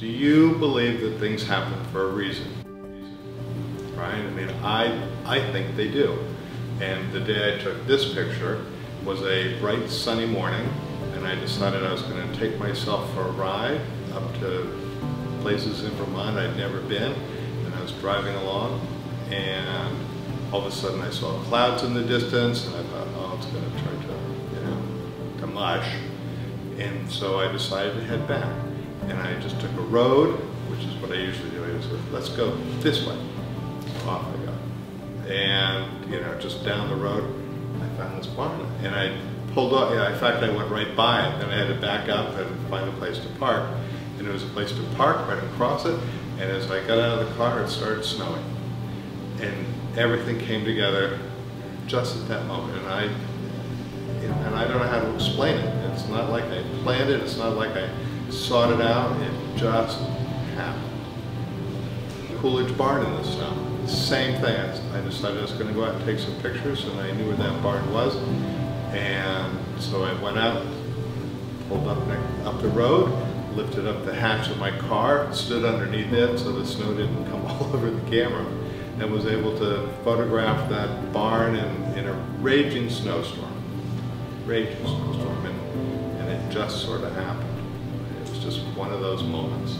Do you believe that things happen for a reason? Right? I mean, I, I think they do. And the day I took this picture was a bright sunny morning and I decided I was going to take myself for a ride up to places in Vermont I'd never been and I was driving along and all of a sudden I saw clouds in the distance and I thought, oh, it's going to turn to, you know, to mush. And so I decided to head back and I just took a road, which is what I usually do. I said, let's go this way. Off I go. And, you know, just down the road, I found this barn. And I pulled up, yeah, in fact, I went right by it. Then I had to back up and find a place to park. And it was a place to park right across it. And as I got out of the car, it started snowing. And everything came together just at that moment. And I, and I don't know how to explain it. It's not like I planned it. It's not like I sought it out, it just happened. Coolidge Barn in the snow, same thing. I decided I was going to go out and take some pictures and I knew where that barn was. And so I went out, pulled up, up the road, lifted up the hatch of my car, stood underneath it so the snow didn't come all over the camera, and was able to photograph that barn in, in a raging snowstorm. Raging snowstorm, and, and it just sort of happened It was just one of those moments.